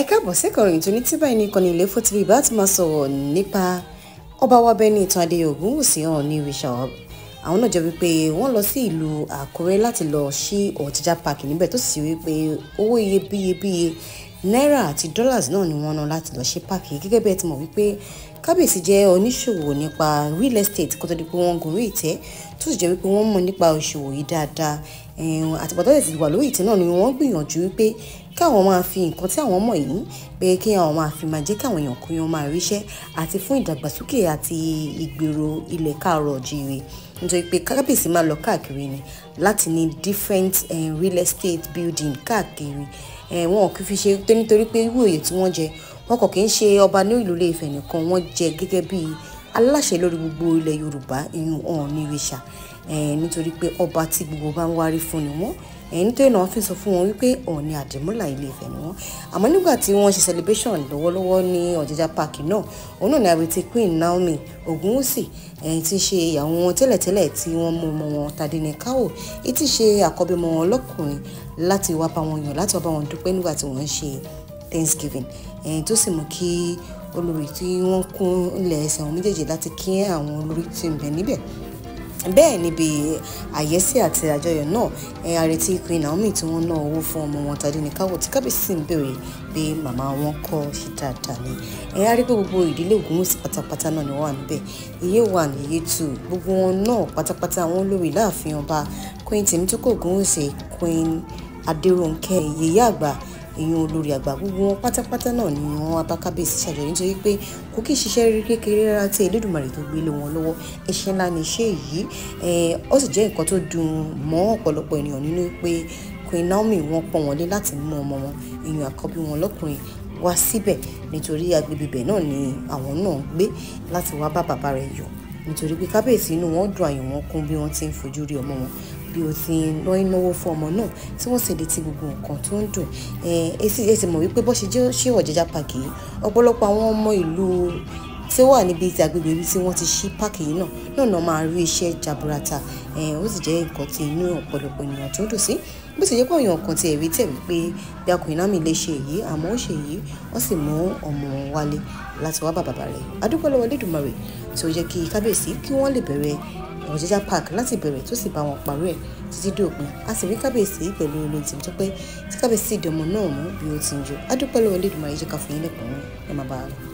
ẹ káàbọ̀ sẹ́kọ̀ọ́ ìtò ní tí báyìí ní ìkànnì ilé fún tv bá ti máa sọ̀rọ̀ nípa ọba wa bẹ́ẹ̀ ní ìtàn adéyẹ ògúnwùsì hàn ní ìrìṣà àwọn náà jẹ́ wípé wọ́n lọ sí ìlú àkúrẹ́ láti lọ sí ọ̀tíjà park níbẹ̀ tó sì wípé owó iyebíyebíye náírà àti dollars náà ni wọ́n ná láti lọ sí park yìí gẹ́gẹ́ bí ẹ ti mọ̀ wípé kábíyèsí jẹ́ oníṣòwò nípa real estate kó tó di pé wọ́n gorí ìtẹ́ tó sì jẹ́ wípé wọ́n mọ̀ nípa òṣòwò yìí dáadáa. Àtìgbà tó lè ti lórí ìtẹ́ náà ni wọ́n gbìyànjú wípé káwọn máa fi nǹkan tí àwọn mọ̀ yìí pé kí àwọn máa fi máa jẹ́ káwọn èèyàn kó yan máa ríṣẹ́ àti fún ìdàgbàsókè àti ìgbèrò ilẹ̀ káàárọ̀ jíire. Nítorí pé kábíyèsí máa lọ káàkiri ni láti ní different uh, real estate building káàkiri. Wọn kì í fi ṣe nítorí pé irú òye tí wọ́n jẹ wọn kò kì í ṣe ọba ní ìlú Ilé-Ifẹ̀ nìkan wọ́n jẹ gẹ́gẹ́ bí aláṣẹ lórí gbogbo ilẹ̀ Yorùbá ìyún ní ìrìṣà nítorí pé ọba tí gbogbo bá ń wárí fún ni wọ́n ẹ̀yìn náà wọ́n fi sọ fún wọn wípé Ọọ̀ni àdìmúlà Ilé-Ifẹ̀ ni wọ́n. Àmọ́ nígbà tí wọ́n ṣe celebration lọ́wọ́lọ́wọ́ ní ọ̀jẹ̀jà park náà òun náà ni àrètí Queen Naomi Ogunwusi ẹ̀yìn tí ṣe ìyàwó wọn tẹ́lẹ̀tẹ́lẹ̀ tí wọ́n mú ọmọ wọn Tadéníkàwò èyí tí ṣe àkọ́bí ọmọ wọn lọ́kùnrin láti wá bá wọn yàn láti wá bá wọn dúpẹ́ nígbà tí wọ́n ń ṣe Thanksgiving ẹ̀yìn tó sì mú kí olórí tí wọ́n kún ilẹ̀ ẹsẹ̀ wọn méjèèjì láti kí àwọn olórí tí ń bẹ níbẹ̀ bẹ́ẹ̀ níbi àyẹ́sí àti àjọyọ̀ náà ẹ àrètí Queen Naomi tí wọ́n ná owó fún ọmọ wọn Tadéníkàwò tí kábíyèsí ń béèrè pé màmá wọn kọ́ ṣe dáadáa ni. Ẹ á rí pé gbogbo ìdílé Ògúnwùsì pátápátá náà ni wọ́n wà níbẹ̀. Iye ní iye tù gbogbo wọn náà pátápátá àwọn olórí láàfin ọba Queen Tèmítókò Ògúnwùsì Queen Adérónkẹ́ yèyé àgbà èèyàn olórí àgbà gbogbo wọn pátápátá náà ni wọn wá bá kábíyèsí ṣàjọyọ̀ nítorí pé kò kí ṣiṣẹ́ rí kékeré rárá tí Elédùmarè tó gbélé wọn lọ́wọ́. Iṣẹ́ ńlá ni iṣẹ́ yìí. Ó sì jẹ́ nǹkan tó dùn mọ́ ọ̀pọ̀lọpọ̀ ènìyàn nínú pé Queen Naomi wọn pọ́n wọn lé láti mú ọmọ wọn. Èèyàn àkọ́bí wọn lọ́kùnrin wá síbẹ̀ nítorí agbègbè ibẹ̀ náà ni àwọn náà gbé láti wá bá bàbá rẹ̀ yọ̀. Nítorí pé kábíyèsí inú wọn dùn àyàn wọn kún bí wọ́n ti ń fojú rí ọmọ wọn bí o ti lọ náwó fún ọmọ náà tí wọ́n sì lè ti gbogbo nǹkan tó ń dùn. Ẹ sì mọ̀ wípé bó ṣe jẹ́ ṣé ọ̀jẹ̀jà pàkì yìí ọ̀pọ̀lọpọ̀ àwọn ọmọ ìlú tí ó wà níbi tí agbègbè ibi tí wọ́n ti ṣí páàkì yìí náà náà náà máa rí iṣẹ́ jaburata. Ó sì jẹ́ nǹkan tí inú ọ̀pọ̀lọpọ̀ ènìyàn tó dùn sí. Bó sì jẹ́ pé èèyàn kan ti ẹ̀rí tẹ̀ wípé bí Queen Naomi lè ṣe èyí àmọ́ ó ṣe èyí wọ́n sì mú ọmọ wálé láti wá bá bàbá rẹ̀. Adúpẹ́ lọ́wọ́ Elédùmarè tí ó jẹ́ kí kábíyèsí kí wọ́n lè bẹ̀rẹ̀ ọ̀jẹ̀jà park láti bẹ̀rẹ̀ tó sì bá wọn parí ẹ̀ títí dópin a sì rí kábíyèsí pẹ̀lú olóyè tó pẹ́ tí kábíyèsí ìdánmọ̀ náà mú bí ó ti ń jó. Adúpẹ́ lọ́wọ́ Elédùmarè jẹ́ ká fún lẹ́kùnrin ẹ má bàa lọ.